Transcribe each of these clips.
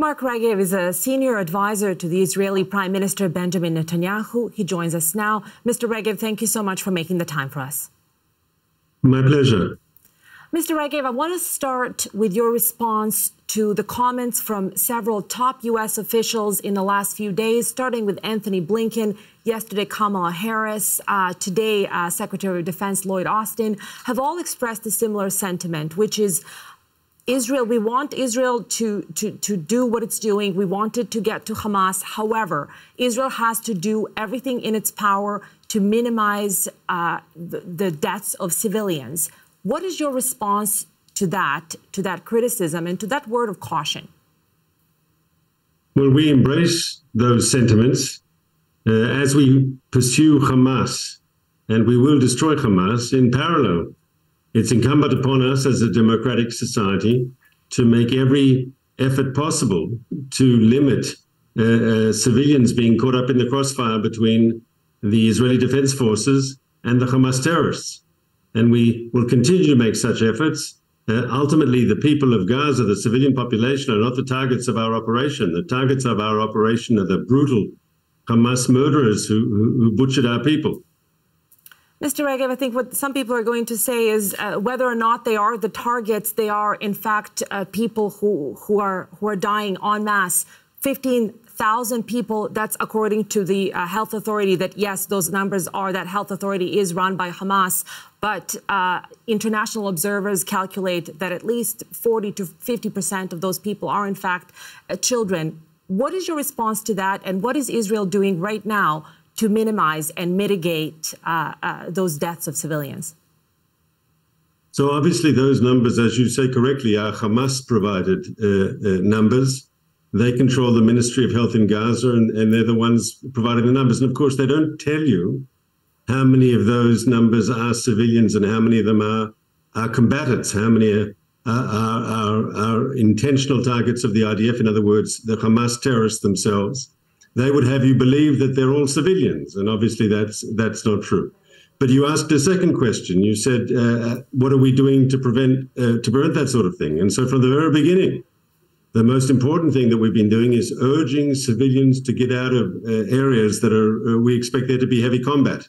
Mark Regev is a senior advisor to the Israeli Prime Minister Benjamin Netanyahu. He joins us now. Mr. Regev, thank you so much for making the time for us. My pleasure. Mr. Regev, I want to start with your response to the comments from several top U.S. officials in the last few days, starting with Antony Blinken, yesterday Kamala Harris, uh, today uh, Secretary of Defense Lloyd Austin, have all expressed a similar sentiment, which is Israel, we want Israel to, to, to do what it's doing. We want it to get to Hamas. However, Israel has to do everything in its power to minimize uh, the, the deaths of civilians. What is your response to that, to that criticism, and to that word of caution? Well, we embrace those sentiments uh, as we pursue Hamas, and we will destroy Hamas in parallel it's incumbent upon us as a democratic society to make every effort possible to limit uh, uh, civilians being caught up in the crossfire between the Israeli Defense Forces and the Hamas terrorists. And we will continue to make such efforts. Uh, ultimately, the people of Gaza, the civilian population, are not the targets of our operation. The targets of our operation are the brutal Hamas murderers who, who, who butchered our people. Mr. Regev, I think what some people are going to say is uh, whether or not they are the targets, they are in fact uh, people who who are who are dying en masse. Fifteen thousand people. That's according to the uh, health authority. That yes, those numbers are that health authority is run by Hamas, but uh, international observers calculate that at least forty to fifty percent of those people are in fact uh, children. What is your response to that, and what is Israel doing right now? To minimize and mitigate uh, uh, those deaths of civilians? So obviously, those numbers, as you say correctly, are Hamas-provided uh, uh, numbers. They control the Ministry of Health in Gaza, and, and they're the ones providing the numbers. And of course, they don't tell you how many of those numbers are civilians and how many of them are, are combatants, how many are, are, are, are intentional targets of the IDF, in other words, the Hamas terrorists themselves they would have you believe that they're all civilians, and obviously that's that's not true. But you asked a second question. You said, uh, "What are we doing to prevent uh, to prevent that sort of thing?" And so, from the very beginning, the most important thing that we've been doing is urging civilians to get out of uh, areas that are uh, we expect there to be heavy combat,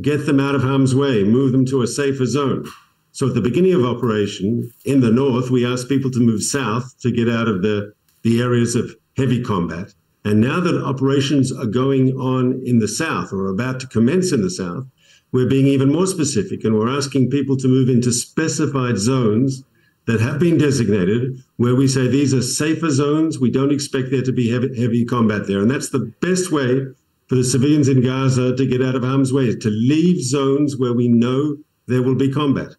get them out of harm's way, move them to a safer zone. So, at the beginning of operation in the north, we asked people to move south to get out of the the areas of heavy combat. And now that operations are going on in the South or about to commence in the South, we're being even more specific and we're asking people to move into specified zones that have been designated where we say these are safer zones. We don't expect there to be heavy, heavy combat there. And that's the best way for the civilians in Gaza to get out of harm's way, to leave zones where we know there will be combat.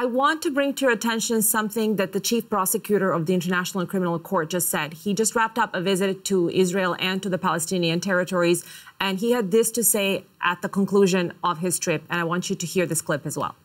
I want to bring to your attention something that the chief prosecutor of the International Criminal Court just said. He just wrapped up a visit to Israel and to the Palestinian territories, and he had this to say at the conclusion of his trip. And I want you to hear this clip as well.